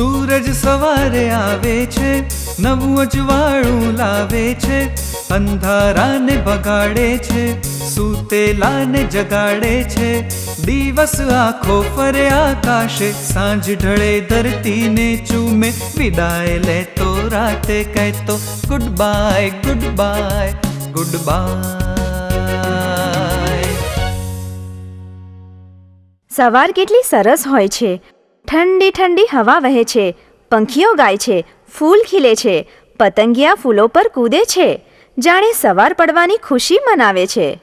સૂરજ સવારે આવે છે, નવું અજવાળું લાવે છે, અંધારાને ભગાડે છે, સૂતેલાને જગાડે છે, દિવસ આખો ફરે આકાશે, સાંજ ઢળે ધરતીને ચૂમે, વિદાય લેતો રાતે કહેતો good bye good bye good bye સવાર કેટલી સરસ હોય છે. ઠંડી ઠંડી હવા વહે છે. પંખીઓ ગાય છે. ફૂલ ખીલે છે. પતંગિયા ફૂલો પર કૂદે છે. જાણે સવાર પડવાની ખુશી મનાવે છે.